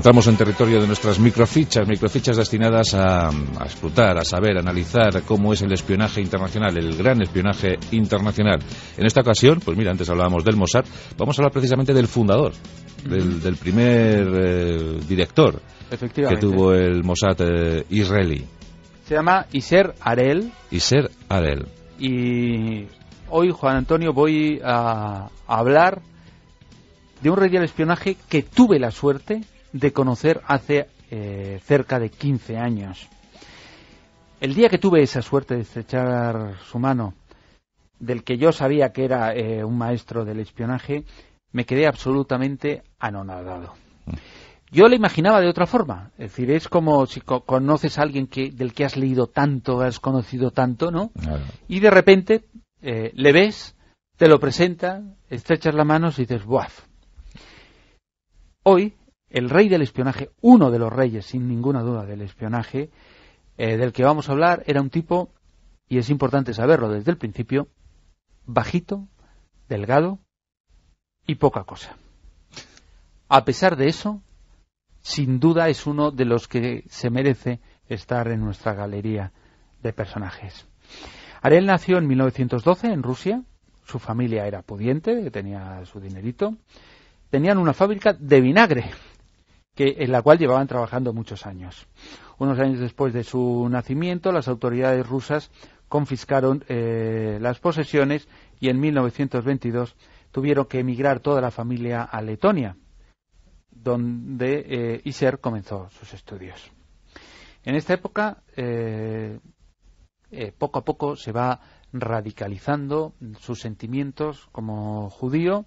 Entramos en territorio de nuestras microfichas, microfichas destinadas a, a explotar, a saber, a analizar cómo es el espionaje internacional, el gran espionaje internacional. En esta ocasión, pues mira, antes hablábamos del Mossad, vamos a hablar precisamente del fundador, del, primer eh, director que tuvo el Mossad eh, israelí. Se llama Iser Arel. Iser Arel. Y hoy, Juan Antonio, voy a hablar de un rey del espionaje que tuve la suerte de conocer hace eh, cerca de 15 años. El día que tuve esa suerte de estrechar su mano, del que yo sabía que era eh, un maestro del espionaje, me quedé absolutamente anonadado. Yo le imaginaba de otra forma, es decir, es como si conoces a alguien que, del que has leído tanto, has conocido tanto, ¿no? Y de repente eh, le ves, te lo presenta, estrechas la mano y dices, ¡buaf! Hoy, el rey del espionaje, uno de los reyes, sin ninguna duda, del espionaje, eh, del que vamos a hablar, era un tipo, y es importante saberlo desde el principio, bajito, delgado y poca cosa. A pesar de eso, sin duda es uno de los que se merece estar en nuestra galería de personajes. Ariel nació en 1912 en Rusia. Su familia era pudiente, tenía su dinerito tenían una fábrica de vinagre, en la cual llevaban trabajando muchos años. Unos años después de su nacimiento, las autoridades rusas confiscaron eh, las posesiones y en 1922 tuvieron que emigrar toda la familia a Letonia, donde eh, Iser comenzó sus estudios. En esta época, eh, poco a poco se va radicalizando sus sentimientos como judío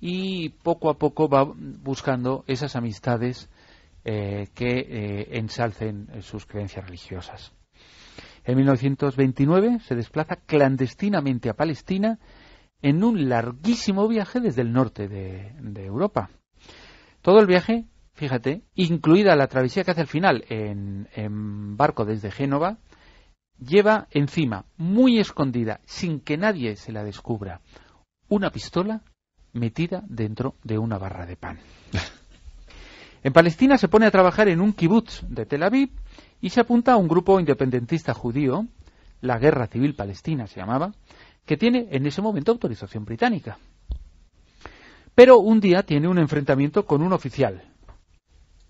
y poco a poco va buscando esas amistades eh, que eh, ensalcen sus creencias religiosas. En 1929 se desplaza clandestinamente a Palestina en un larguísimo viaje desde el norte de, Europa. Todo el viaje, fíjate, incluida la travesía que hace al final en, en barco desde Génova, lleva encima, muy escondida, sin que nadie se la descubra, una pistola metida dentro de una barra de pan. En Palestina se pone a trabajar en un kibutz de Tel Aviv y se apunta a un grupo independentista judío, la Guerra Civil Palestina se llamaba, que tiene en ese momento autorización británica. Pero un día tiene un enfrentamiento con un oficial,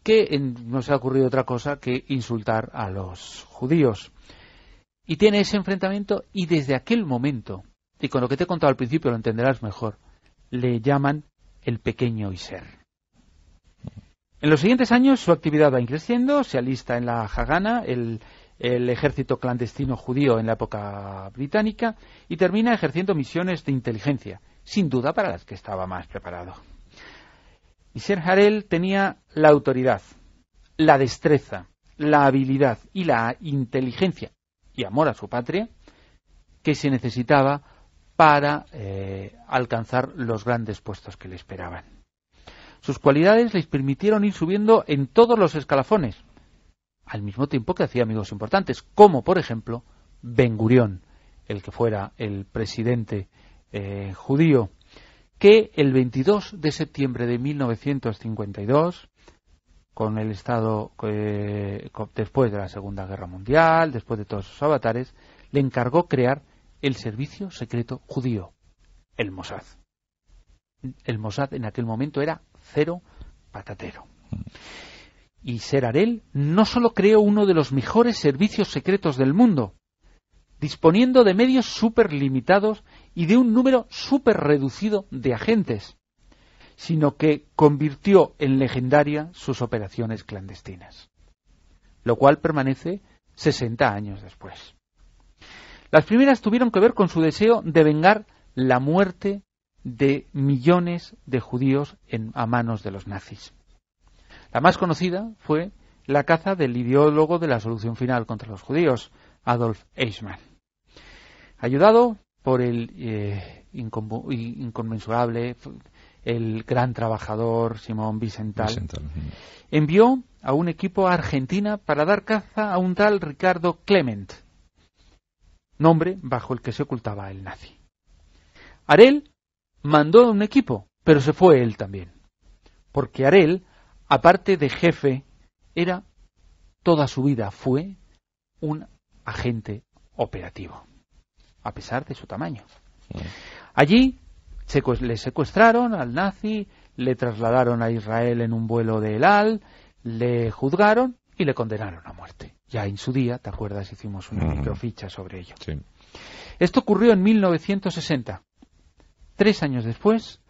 que no se ha ocurrido otra cosa que insultar a los judíos. Y tiene ese enfrentamiento y desde aquel momento, y con lo que te he contado al principio lo entenderás mejor, le llaman el pequeño Iser. En los siguientes años su actividad va creciendo, se alista en la Hagana, el, el ejército clandestino judío en la época británica, y termina ejerciendo misiones de inteligencia, sin duda para las que estaba más preparado. Iser Harel tenía la autoridad, la destreza, la habilidad y la inteligencia y amor a su patria que se necesitaba para eh, alcanzar los grandes puestos que le esperaban. Sus cualidades les permitieron ir subiendo en todos los escalafones, al mismo tiempo que hacía amigos importantes, como por ejemplo Ben Gurión, el que fuera el presidente eh, judío, que el 22 de septiembre de 1952, con el Estado eh, después de la Segunda Guerra Mundial, después de todos sus avatares, le encargó crear el servicio secreto judío, el Mossad. El Mossad en aquel momento era cero patatero. Y Serarel no solo creó uno de los mejores servicios secretos del mundo, disponiendo de medios súper limitados y de un número súper reducido de agentes, sino que convirtió en legendaria sus operaciones clandestinas, lo cual permanece 60 años después. Las primeras tuvieron que ver con su deseo de vengar la muerte de millones de judíos a manos de los nazis. La más conocida fue la caza del ideólogo de la solución final contra los judíos, Adolf Eichmann. Ayudado por el eh, inconmensurable, el gran trabajador Simón Vicental, envió a un equipo a Argentina para dar caza a un tal Ricardo Clement, nombre bajo el que se ocultaba el nazi. Arel mandó un equipo, pero se fue él también, porque Arel aparte de jefe, era toda su vida fue un agente operativo, a pesar de su tamaño. Allí le secuestraron al nazi, le trasladaron a Israel en un vuelo de El Al, le juzgaron y le condenaron a muerte. Ya en su día, ¿te acuerdas? Hicimos una microficha sobre ello. Esto ocurrió en 1960. Tres años después,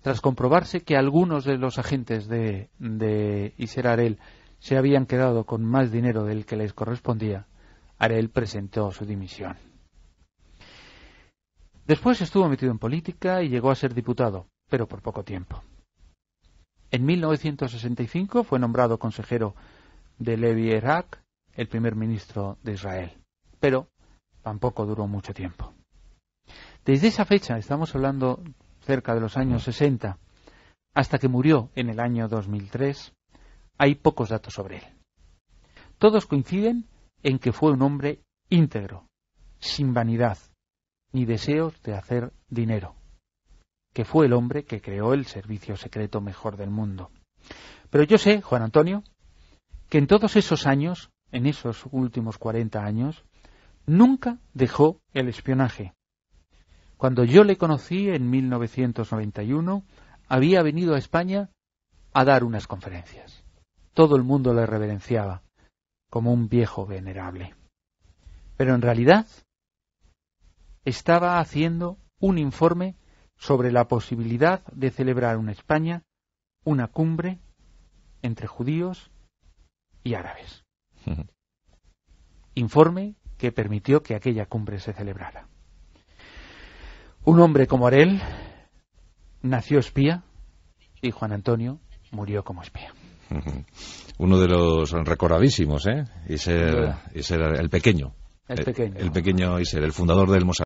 tras comprobarse que algunos de los agentes de, de Iser Arel se habían quedado con más dinero del que les correspondía, Arel presentó su dimisión. Después estuvo metido en política y llegó a ser diputado, pero por poco tiempo. En 1965 fue nombrado consejero de Levi Erak, el primer ministro de Israel, pero tampoco duró mucho tiempo. Desde esa fecha, estamos hablando cerca de los años 60, hasta que murió en el año 2003, hay pocos datos sobre él. Todos coinciden en que fue un hombre íntegro, sin vanidad, ni deseos de hacer dinero, que fue el hombre que creó el servicio secreto mejor del mundo. Pero yo sé, Juan Antonio, que en todos esos años, en esos últimos 40 años, nunca dejó el espionaje. Cuando yo le conocí en 1991, había venido a España a dar unas conferencias. Todo el mundo le reverenciaba como un viejo venerable. Pero en realidad estaba haciendo un informe sobre la posibilidad de celebrar en España una cumbre entre judíos y árabes. Informe que permitió que aquella cumbre se celebrara. Un hombre como Arel nació espía y Juan Antonio murió como espía. Uno de los recordadísimos, ¿eh? Y ser, el pequeño. El pequeño. El, pequeño Iser, el fundador del Mossad.